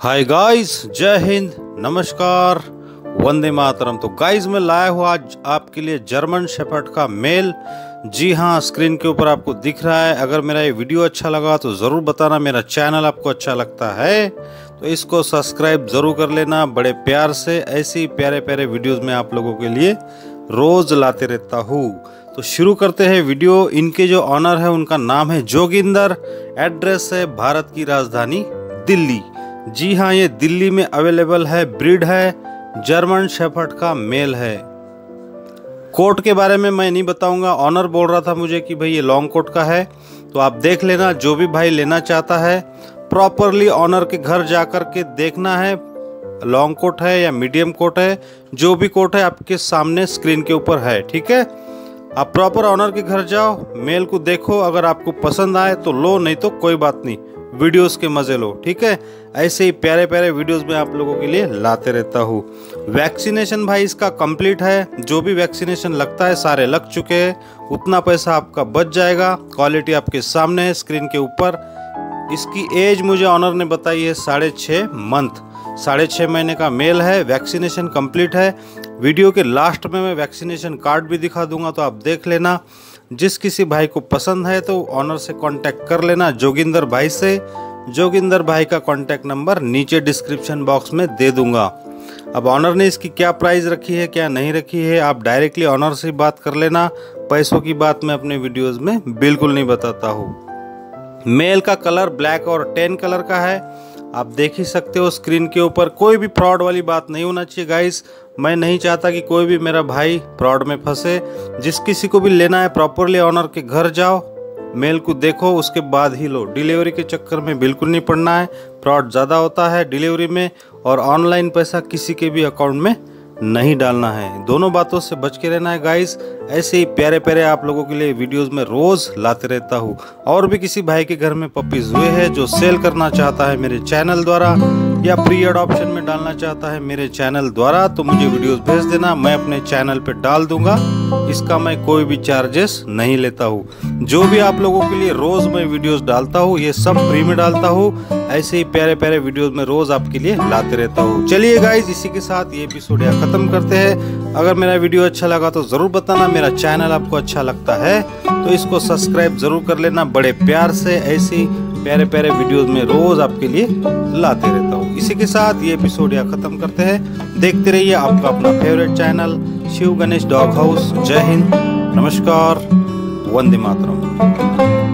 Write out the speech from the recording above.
Hi guys जय हिंद, नमस्कार। वंदे मातरम। तो गाइस मैं लाया हूँ आज आपके लिए जर्मन शेपर्ड का मेल जी हाँ स्क्रीन के ऊपर आपको दिख रहा है। अगर मेरा ये वीडियो अच्छा लगा तो ज़रूर बताना, मेरा चैनल आपको अच्छा लगता है। तो इसको सब्सक्राइब ज़रूर कर लेना बड़े प्यार से। ऐसे प्यारे प्यारे वीडियोज़ में आप लोगों के लिए रोज़ लाते रहता हूँ। तो शुरू करते हैं वीडियो इनके जो ऑनर है, उनका नाम है जोगिंदर। एड्रेस है भारत की राजधानी दिल्ली। जी हाँ ये दिल्ली में अवेलेबल है, ब्रीड है, जर्मन शेफर्ड का मेल है। कोट के बारे में मैं नहीं बताऊँगा, ऑनर बोल रहा था मुझे कि भाई ये लॉन्ग कोट का है तो आप देख लेना, जो भी भाई लेना चाहता है, प्रॉपरली ऑनर के घर जाकर के देखना है, लॉन्ग कोट है या मीडियम कोट है, जो भी कोट है आपके सामने स्क्रीन के ऊपर है, ठीक है? आप प्रॉपर ऑनर के घर जाओ, मेल को देखो, अगर आपको पसंद आए तो लो, नहीं तो कोई बात नहीं। वीडियोस के मज़े लो, ठीक है? ऐसे ही प्यारे प्यारे वीडियोस में आप लोगों के लिए लाते रहता हूँ। वैक्सीनेशन भाई इसका कंप्लीट है। जो भी वैक्सीनेशन लगता है, सारे लग चुके हैं। उतना पैसा आपका बच जाएगा। क्वालिटी आपके सामने है स्क्रीन के ऊपर। इसकी एज मुझे ऑनर ने बताई है, साढ़े छः मंथ साढ़े छः महीने का मेल है वैक्सीनेशन कंप्लीट है। वीडियो के लास्ट में मैं वैक्सीनेशन कार्ड भी दिखा दूँगा तो आप देख लेना। जिस किसी भाई को पसंद है तो ऑनर से कांटेक्ट कर लेना, जोगिंदर भाई से। जोगिंदर भाई का कांटेक्ट नंबर नीचे डिस्क्रिप्शन बॉक्स में दे दूँगा। अब ऑनर ने इसकी क्या प्राइस रखी है, क्या नहीं रखी है, आप डायरेक्टली ऑनर से बात कर लेना। पैसों की बात मैं अपने वीडियोस में बिल्कुल नहीं बताता हूँ। मेल का कलर ब्लैक और टेन कलर का है। आप देख ही सकते हो स्क्रीन के ऊपर कोई भी फ्रॉड वाली बात नहीं होना चाहिए गाइस मैं नहीं चाहता कि कोई भी मेरा भाई फ्रॉड में फंसे। जिस किसी को भी लेना है प्रॉपरली ऑनर के घर जाओ मेल को देखो, उसके बाद ही लो। डिलीवरी के चक्कर में बिल्कुल नहीं पड़ना है। फ्रॉड ज़्यादा होता है डिलीवरी में और ऑनलाइन पैसा किसी के भी अकाउंट में नहीं डालना है। दोनों बातों से बच के रहना है गाइस ऐसे ही प्यारे प्यारे आप लोगों के लिए वीडियोस में रोज़ लाते रहता हूँ। और भी किसी भाई के घर में पपीज हुए हैं जो सेल करना चाहता है मेरे चैनल द्वारा। या प्री एडॉप्शन में डालना चाहता है मेरे चैनल द्वारा तो मुझे वीडियोस भेज देना। मैं अपने चैनल पे डाल दूँगा। इसका मैं कोई भी चार्जेस नहीं लेता हूँ। जो भी आप लोगों के लिए रोज मैं वीडियोस डालता हूँ, ये सब फ्री में डालता हूँ। ऐसे ही प्यारे प्यारे वीडियोस में रोज आपके लिए लाते रहता हूँ। चलिए गाइज़ इसी के साथ ये एपिसोड यहाँ खत्म करते हैं। अगर मेरा वीडियो अच्छा लगा तो ज़रूर बताना। मेरा चैनल आपको अच्छा लगता है तो इसको सब्सक्राइब ज़रूर कर लेना बड़े प्यार से। ऐसी प्यारे प्यारे वीडियोस में रोज आपके लिए लाते रहता हूँ। इसी के साथ ये एपिसोड यहाँ खत्म करते हैं। देखते रहिए आपका अपना favourite channel Shiv Ganesh dog house जय हिंद। नमस्कार। वंदे मातरम।